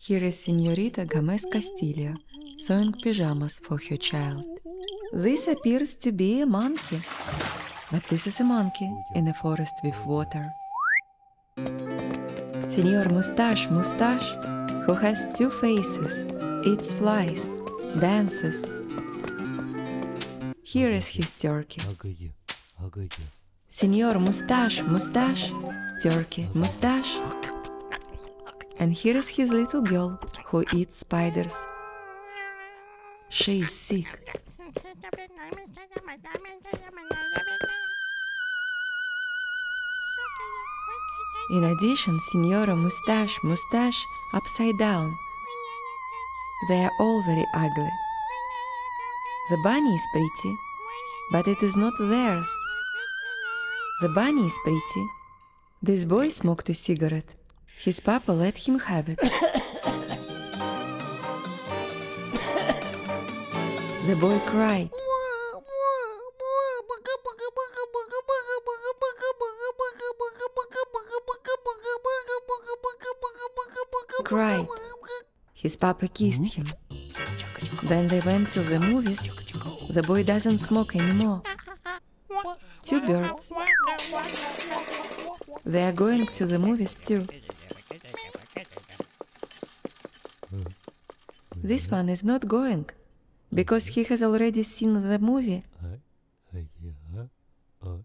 Here is Senorita Gomez Castillo sewing pajamas for her child. This appears to be a monkey, but this is a monkey in a forest with water. Senor Mustache Mustache, who has two faces, eats flies, dances. Here is his turkey. Senor Mustache Mustache, turkey Mustache. And here is his little girl who eats spiders. She is sick. In addition, Senora Mustache Mustache upside down. They are all very ugly. The bunny is pretty, but it is not theirs. The bunny is pretty. This boy smoked a cigarette. His papa let him have it. the boy cried. Cried. His papa kissed him. Then they went to the movies. The boy doesn't smoke anymore. Two birds. They are going to the movies too. This one is not going because he has already seen the movie. Uh, uh, uh,